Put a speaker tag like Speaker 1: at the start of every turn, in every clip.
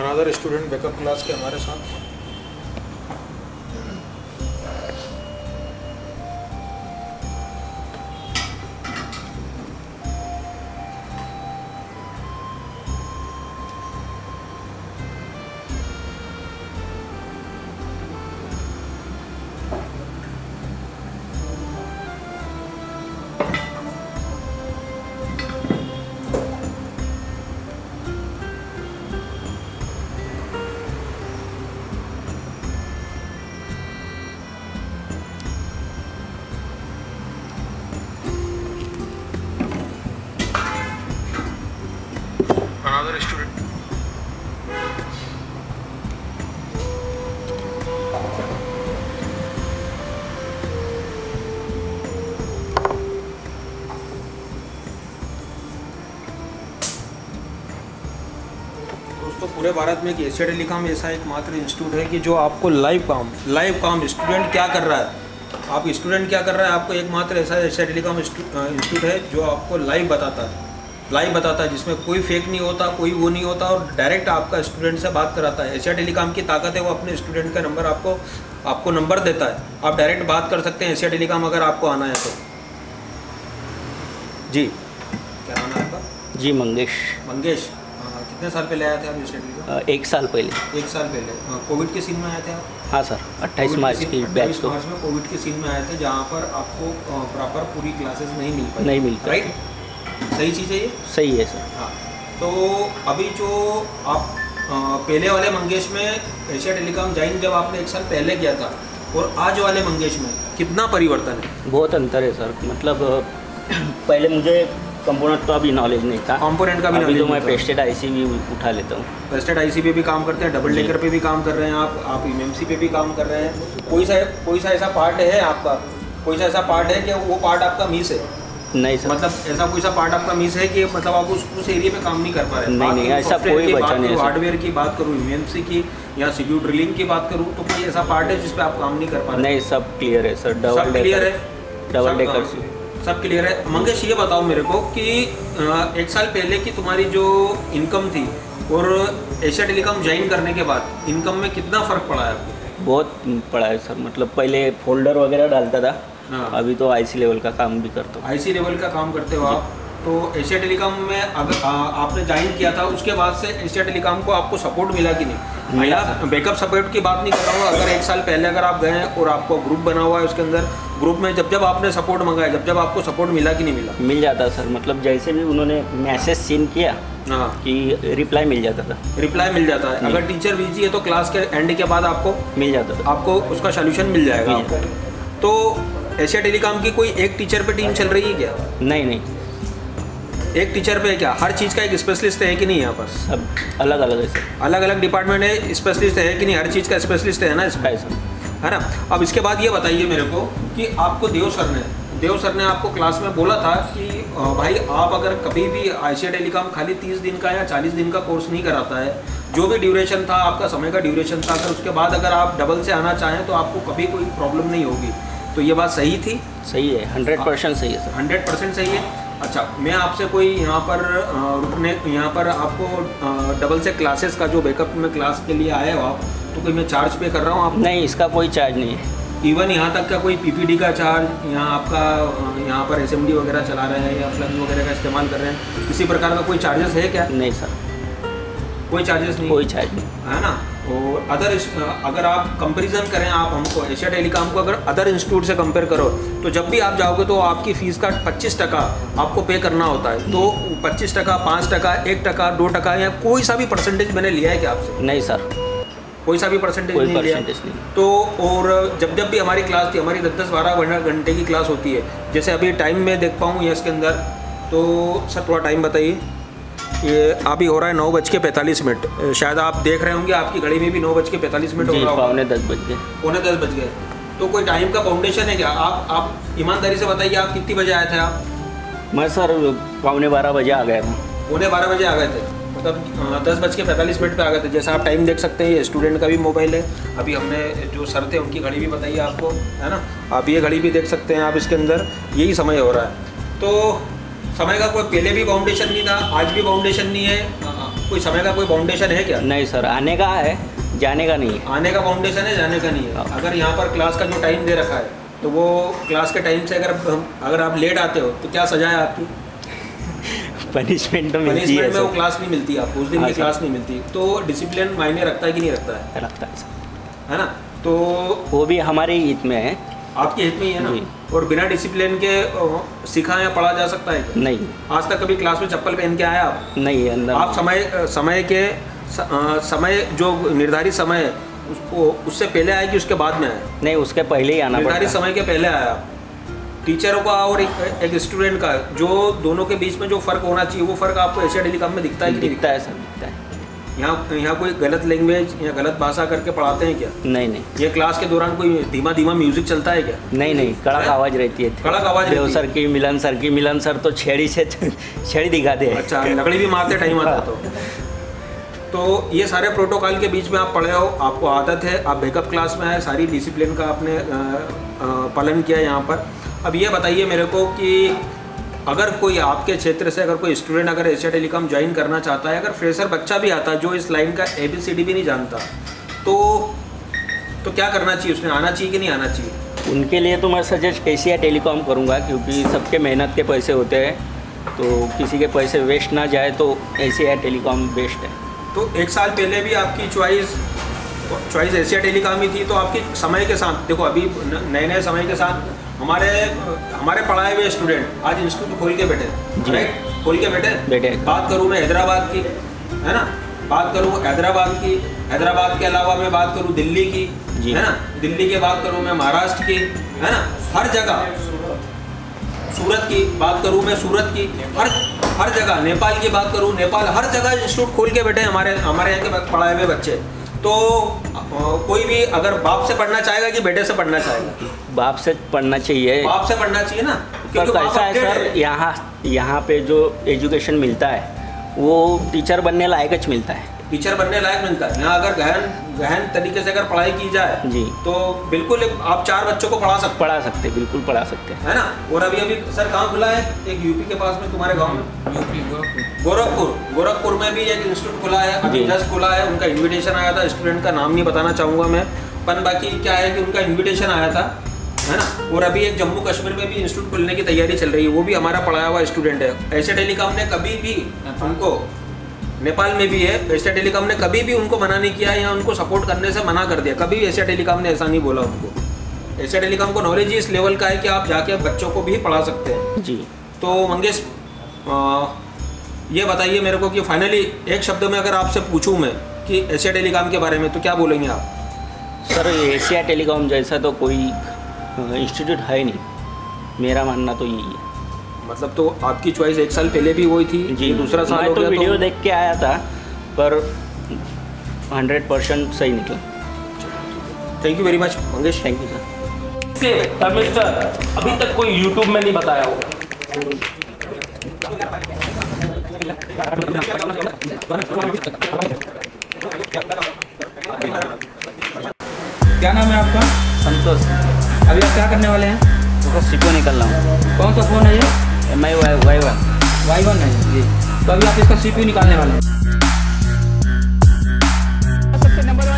Speaker 1: Another student backup class के हमारे साथ। पूरे भारत में एक एशिया टेलीकॉम ऐसा एक मात्र इंस्टीट्यूट है कि जो आपको लाइव काम लाइव काम स्टूडेंट क्या कर रहा है? आप स्टूडेंट क्या कर रहा है? आपको एकमात्र ऐसा एशिया टेलीकॉम इंस्टीट्यूट है जो आपको लाइव बताता है। लाइव बताता है जिसमें कोई फेक नहीं होता कोई वो नहीं होता और डायरेक्ट आपका स्टूडेंट से बात कराता है। एशिया टेलीकॉम की ताकत है वो अपने स्टूडेंट का नंबर आपको आपको नंबर देता है। आप डायरेक्ट बात कर सकते हैं एशिया टेलीकॉम अगर आपको आना है तो। जी। क्या नाम है आपका?
Speaker 2: जी मंगेश।
Speaker 1: मंगेश। कितने साल पहले आए थे आप
Speaker 2: एक साल पहले।
Speaker 1: एक साल पहले। हाँ, कोविड के सीन में आए थे आप?
Speaker 2: हाँ सर 28
Speaker 1: कोविड
Speaker 2: मार्च
Speaker 1: के
Speaker 2: बैच को।
Speaker 1: मार्च में कोविड के सीन में आए थे जहाँ पर आपको प्रॉपर पूरी क्लासेस नहीं मिल पाई।
Speaker 2: नहीं मिल
Speaker 1: राइट सही चीज़ है ये?
Speaker 2: सही है सर।
Speaker 1: हाँ तो अभी जो आप पहले वाले मंगेश में एशिया टेलीकॉम ज्वाइन जब आपने एक साल पहले किया था और आज वाले मंगेश में कितना परिवर्तन है?
Speaker 2: बहुत अंतर है सर। मतलब पहले मुझे कंपोनेंट का भी नॉलेज नहीं था।
Speaker 1: कंपोनेंट का भी
Speaker 2: अभी तो मैं। पेस्टेड आईसी भी उठा लेता हूँ।
Speaker 1: वेस्टेड आईसी पे भी काम करते हैं डबल। डेकर पे भी काम कर रहे हैं आप आप एमएमसी पे भी काम कर रहे हैं। कोई सा कोई सा ऐसा पार्ट है आपका? कोई सा ऐसा पार्ट है कि वो पार्ट आपका मिस है?
Speaker 2: नहीं सर।
Speaker 1: मतलब ऐसा कोई सा पार्ट आपका मिस है कि मतलब आप उस उस एरिया पे काम नहीं कर पा रहे?
Speaker 2: नहीं, नहीं, ऐसा कोई बचा नहीं है,
Speaker 1: हार्डवेयर की बात करूँ एमएमसी की या सीपीयू ड्रिलिंग की बात करूँ तो कोई ऐसा पार्ट है जिस पे आप काम नहीं कर पा रहे?
Speaker 2: नहीं सब क्लियर है सर डबल
Speaker 1: क्लियर है?
Speaker 2: डबल डेकर
Speaker 1: हाँ, सब क्लियर है। मंगेश ये बताओ मेरे को कि एक साल पहले की तुम्हारी जो इनकम थी और एशिया टेलीकॉम ज्वाइन करने के बाद इनकम में कितना फ़र्क पड़ा है आपको?
Speaker 2: बहुत पड़ा है सर मतलब पहले फोल्डर वगैरह डालता था
Speaker 1: हाँ।
Speaker 2: अभी तो आईसी लेवल का काम भी करता हूँ।
Speaker 1: आईसी लेवल का काम करते हो आप? तो एशिया टेलीकॉम में अगर आपने ज्वाइन किया था उसके बाद से एशिया टेलीकॉम को आपको सपोर्ट मिला कि नहीं? या बैकअप सपोर्ट की बात नहीं कर रहा हूँ। अगर एक साल पहले अगर आप गए हैं और आपको ग्रुप बना हुआ है उसके अंदर ग्रुप में जब जब आपने सपोर्ट मंगाया जब जब आपको सपोर्ट मिला कि नहीं मिला?
Speaker 2: मिल जाता सर मतलब जैसे भी उन्होंने मैसेज सीन किया
Speaker 1: हाँ।
Speaker 2: कि रिप्लाई मिल जाता था।
Speaker 1: रिप्लाई मिल जाता है। अगर टीचर बिज़ी है तो क्लास के एंड के बाद आपको
Speaker 2: मिल जाता था।
Speaker 1: आपको उसका सोल्यूशन मिल जाएगा आपको। तो एशिया टेलीकॉम की कोई एक टीचर पर टीम चल रही है क्या?
Speaker 2: नहीं नहीं।
Speaker 1: एक टीचर पे क्या? हर चीज़ का एक स्पेशलिस्ट है कि नहीं यहाँ पर?
Speaker 2: सब अलग अलग है सर।
Speaker 1: अलग अलग डिपार्टमेंट है स्पेशलिस्ट है कि नहीं? हर चीज़ का स्पेशलिस्ट है ना इसमें?
Speaker 2: है सर।
Speaker 1: है ना? अब इसके बाद ये बताइए मेरे को कि आपको देव सर ने देव सर ने आपको क्लास में बोला था कि भाई आप अगर कभी भी आईसीआई टेलीकॉम खाली तीस दिन का या चालीस दिन का कोर्स नहीं कराता है जो भी ड्यूरेशन था आपका समय का ड्यूरेशन था अगर उसके बाद अगर आप डबल से आना चाहें तो आपको कभी कोई प्रॉब्लम नहीं होगी। तो ये बात सही थी?
Speaker 2: सही है हंड्रेड परसेंट सही है सर।
Speaker 1: हंड्रेड परसेंट सही है। अच्छा मैं आपसे कोई यहाँ पर रुकने यहाँ पर आपको डबल से क्लासेस का जो बैकअप में क्लास के लिए आए हो आप तो कोई मैं चार्ज पे कर रहा हूँ आप
Speaker 2: नहीं इसका कोई चार्ज नहीं है।
Speaker 1: इवन यहाँ तक का कोई पीपीडी का चार्ज यहाँ आपका यहाँ पर एसएमडी वगैरह चला रहे हैं या फ्लक्स वगैरह का इस्तेमाल कर रहे हैं किसी प्रकार का कोई चार्जेस है क्या?
Speaker 2: नहीं सर
Speaker 1: कोई चार्जेस नहीं
Speaker 2: कोई चार्ज नहीं।
Speaker 1: है ना? और अदर अगर आप कंपैरिजन करें आप हमको एशिया टेलीकॉम को अगर अदर इंस्टीट्यूट से कंपेयर करो तो जब भी आप जाओगे तो आपकी फ़ीस का 25 टका आपको पे करना होता है। तो 25 टका पाँच टका एक टका दो टका या कोई सा भी परसेंटेज मैंने लिया है क्या आपसे?
Speaker 2: नहीं सर।
Speaker 1: कोई सा भी परसेंटेज नहीं लिया।
Speaker 2: नहीं।
Speaker 1: तो और जब जब भी हमारी क्लास थी हमारी दस दस बारह घंटे की क्लास होती है जैसे अभी टाइम में देख पाऊँ या इसके अंदर तो सर थोड़ा टाइम बताइए। ये अभी हो रहा है नौ बज के पैंतालीस मिनट। शायद आप देख रहे होंगे आपकी घड़ी में भी नौ बज के पैंतालीस मिनट हो रहा होगा।
Speaker 2: पौने दस बज गए।
Speaker 1: पौने दस बज गए। तो कोई टाइम का फाउंडेशन है क्या? आप आप ईमानदारी से बताइए आप कितनी बजे आए थे आप?
Speaker 2: मैं सर पौने बारह बजे आ गया था
Speaker 1: पौने बारह बजे आ गए थे। मतलब दस बज के पैंतालीस मिनट पर आ गए थे। जैसा आप टाइम देख सकते हैं ये स्टूडेंट का भी मोबाइल है। अभी हमने जो सर थे उनकी घड़ी भी बताइए आपको है ना? आप ये घड़ी भी देख सकते हैं आप इसके अंदर। यही समय हो रहा है। तो समय का कोई पहले भी फाउंडेशन नहीं था आज भी फाउंडेशन नहीं है। कोई समय का कोई बाउंडेशन है क्या?
Speaker 2: नहीं सर आने का है जाने का नहीं है।
Speaker 1: आने का बाउंडेशन है जाने का नहीं है।
Speaker 2: हाँ।
Speaker 1: अगर यहाँ पर क्लास का जो टाइम दे रखा है तो वो क्लास के टाइम से अगर अगर आप लेट आते हो तो क्या सजा है आपकी?
Speaker 2: पनिशमेंट तो मिलती है
Speaker 1: पनिशमेंट में वो क्लास नहीं मिलती आपको उस दिन
Speaker 2: हाँ,
Speaker 1: की क्लास नहीं मिलती। तो डिसिप्लिन मायने रखता है कि नहीं रखता है?
Speaker 2: रखता है सर।
Speaker 1: है ना? तो
Speaker 2: वो भी हमारे हित में है।
Speaker 1: आपके हित में ही है ना? और बिना डिसिप्लिन के अ, सिखा या पढ़ा जा सकता है?
Speaker 2: नहीं।
Speaker 1: आज तक कभी क्लास में चप्पल पहन के आया आप?
Speaker 2: नहीं अंदर
Speaker 1: आप समय समय के समय जो निर्धारित समय है उसको उससे पहले आए कि उसके बाद में आए?
Speaker 2: नहीं उसके पहले ही आना
Speaker 1: निर्धारित समय के पहले आया आप? टीचरों का और एक, एक स्टूडेंट का जो दोनों के बीच में जो फ़र्क होना चाहिए वो फ़र्क आपको एशिया टेलीकॉम में दिखता है कि
Speaker 2: दिखता है? सर दिखता है।
Speaker 1: यहाँ यहाँ कोई गलत लैंग्वेज या गलत भाषा करके पढ़ाते हैं क्या?
Speaker 2: नहीं नहीं।
Speaker 1: ये क्लास के दौरान कोई धीमा धीमा म्यूज़िक चलता है क्या?
Speaker 2: नहीं नहीं कड़क आवाज़ रहती है।
Speaker 1: कड़क आवाज़ रहती
Speaker 2: देव
Speaker 1: है।
Speaker 2: सर की मिलन सर की मिलन सर तो छेड़ी से छेड़ी दिखाते हैं।
Speaker 1: अच्छा लकड़ी भी मारते टाइम आता तो। तो ये सारे प्रोटोकॉल के बीच में आप पढ़े हो आपको आदत है आप बैकअप क्लास में आए सारी डिसिप्लिन का आपने पालन किया यहाँ पर। अब ये बताइए मेरे को कि अगर कोई आपके क्षेत्र से अगर कोई स्टूडेंट अगर एशिया टेलीकॉम ज्वाइन करना चाहता है अगर फ्रेशर बच्चा भी आता है जो इस लाइन का ए बी सी डी भी नहीं जानता तो तो क्या करना चाहिए? उसमें आना चाहिए कि नहीं आना चाहिए?
Speaker 2: उनके लिए तो मैं सजेस्ट एशिया टेलीकॉम करूँगा क्योंकि सबके मेहनत के पैसे होते हैं। तो किसी के पैसे वेस्ट ना जाए तो एशिया टेलीकॉम बेस्ट है।
Speaker 1: तो एक साल पहले भी आपकी चॉइस चॉइस एशिया टेलीकॉम ही थी तो आपकी समय के साथ देखो अभी नए नए समय के साथ हमारे हमारे पढ़ाए हुए स्टूडेंट आज इंस्टीट्यूट खोल के बैठे। राइट खोल के बैठे।
Speaker 2: बैठे।
Speaker 1: बात करूँ मैं हैदराबाद की है ना? बात करूँ हैदराबाद की हैदराबाद के अलावा मैं बात करूँ दिल्ली की
Speaker 2: जी।
Speaker 1: है ना? दिल्ली की बात करूँ मैं महाराष्ट्र की है ना? हर जगह। सूरत की बात करूँ मैं सूरत की हर हर जगह। नेपाल की बात करूँ नेपाल हर जगह इंस्टीट्यूट खोल के बैठे हैं हमारे हमारे यहाँ के पढ़ाए हुए बच्चे। तो कोई भी अगर बाप से पढ़ना चाहेगा कि बेटे से पढ़ना चाहेगा?
Speaker 2: बाप से पढ़ना चाहिए।
Speaker 1: बाप से पढ़ना चाहिए ना?
Speaker 2: पर
Speaker 1: बाप
Speaker 2: कैसा है सर यहाँ यहाँ पे जो एजुकेशन मिलता है वो टीचर बनने लायक मिलता है।
Speaker 1: टीचर बनने लायक मिलता है। यहाँ अगर गहन गहन तरीके से अगर पढ़ाई की जाए
Speaker 2: जी।
Speaker 1: तो बिल्कुल एक- आप चार बच्चों को पढ़ा सकते
Speaker 2: पढ़ा सकते बिल्कुल पढ़ा सकते हैं।
Speaker 1: हैं ना? और अभी अभी सर कहाँ खुला है एक यूपी के पास में तुम्हारे गाँव में?
Speaker 3: यूपी गोरखपुर।
Speaker 1: गोरखपुर। में भी एक इंस्टीट्यूट खुला है अभी जस्ट खुला है। उनका इनविटेशन आया था। स्टूडेंट का नाम नहीं बताना चाहूँगा मैं। पर बाकी क्या है कि उनका इन्विटेशन आया था। है ना? और अभी एक जम्मू कश्मीर में भी इंस्टीट्यूट खुलने की तैयारी चल रही है। वो भी हमारा पढ़ाया हुआ स्टूडेंट है। ऐसे टेलीकॉम ने कभी भी उनको नेपाल में भी है एशिया टेलीकॉम ने कभी भी उनको मना नहीं किया या उनको सपोर्ट करने से मना कर दिया। कभी भी एशिया टेलीकॉम ने ऐसा नहीं बोला उनको। एशिया टेलीकॉम को नॉलेज ही इस लेवल का है कि आप जाके बच्चों को भी पढ़ा सकते हैं।
Speaker 2: जी।
Speaker 1: तो मंगेश ये बताइए मेरे को कि फाइनली एक शब्द में अगर आपसे पूछूँ मैं कि एशिया टेलीकॉम के बारे में तो क्या बोलेंगे आप?
Speaker 2: सर एशिया टेलीकॉम जैसा तो कोई इंस्टीट्यूट है नहीं। मेरा मानना तो यही है।
Speaker 1: मतलब तो आपकी चॉइस एक साल पहले भी वही थी
Speaker 2: जी।
Speaker 1: दूसरा साल
Speaker 2: मैं
Speaker 1: हो
Speaker 2: तो
Speaker 1: गया
Speaker 2: वीडियो
Speaker 1: तो
Speaker 2: देख के आया था पर हंड्रेड परसेंट सही निकला।
Speaker 1: Thank you very much Mangesh.
Speaker 2: Thank you sir
Speaker 4: अभी तक कोई यूट्यूब में नहीं बताया होगा
Speaker 3: क्या नाम है आपका?
Speaker 2: संतोष।
Speaker 3: अभी आप क्या करने वाले हैं?
Speaker 2: उसका सीपो निकल रहा हूँ।
Speaker 3: कौन सा फ़ोन है ये?
Speaker 2: M I Y Y one
Speaker 3: Y one है? जी। तो अभी आप इसका सी पी निकालने वाले हैं।
Speaker 5: सबसे नंबर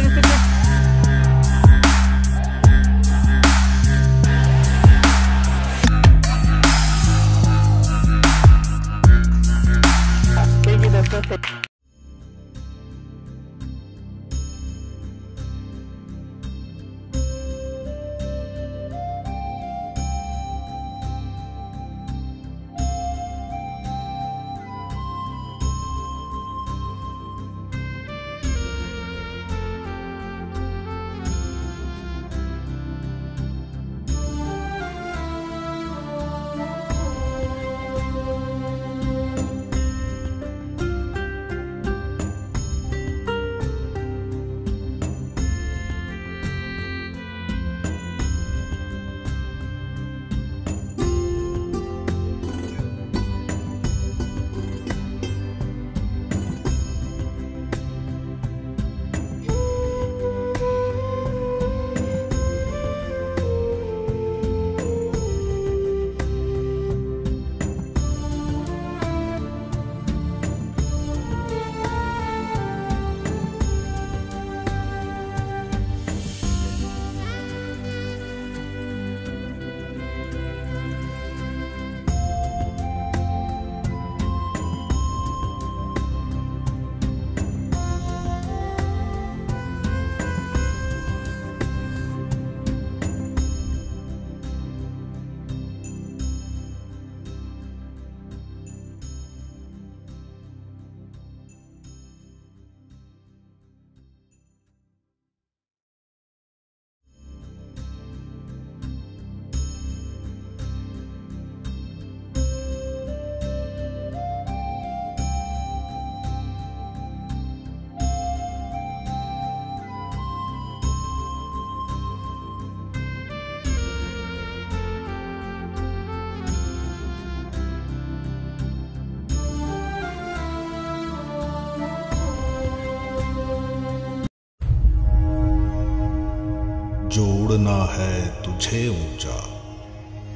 Speaker 5: तुझे ऊँचा,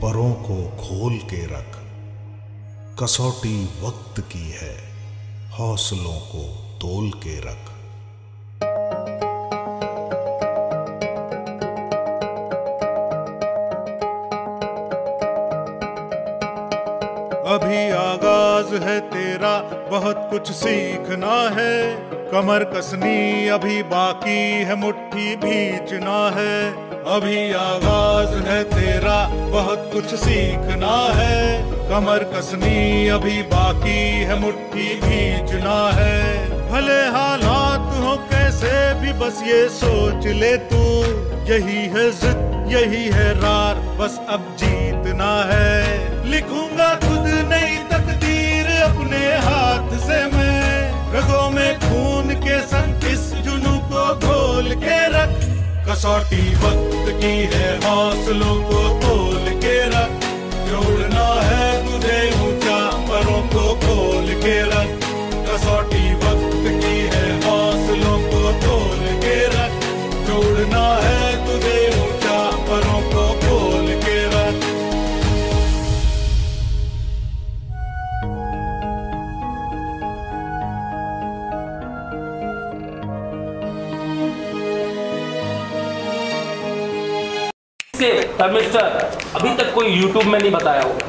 Speaker 5: परों को खोल के रख। कसौटी वक्त की है, हौसलों को तोल के रख। अभी आगाज़ है तेरा, बहुत कुछ सीखना है। कमर कसनी अभी बाकी है, मुट्ठी भींचना है। अभी आगाज़ है तेरा, बहुत कुछ सीखना है। कमर कसनी अभी बाकी है, मुट्ठी खींचना है। भले हालात हो कैसे भी, बस ये सोच ले तू। यही है जिद, यही है रार, बस अब जीतना है। लिखूँगा खुद नई तकदीर अपने हाथ से मैं। रगों में खून के संग इस जुनू को घोल के रख। कसौटी वक्त की है हौसलों को तोल
Speaker 4: मिस्टर अभी तक कोई यूट्यूब में नहीं बताया होगा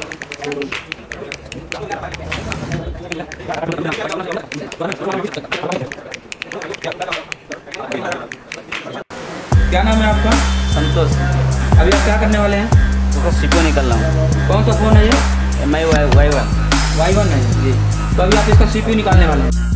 Speaker 3: क्या नाम है आपका?
Speaker 2: संतोष।
Speaker 3: अभी आप क्या करने वाले हैं?
Speaker 2: तो सीपो निकल रहा हूँ।
Speaker 3: कौन सा फ़ोन है ये?
Speaker 2: M I Y Y one
Speaker 3: Y one है
Speaker 2: जी
Speaker 3: तो अभी आप इसका सी निकालने वाले हैं।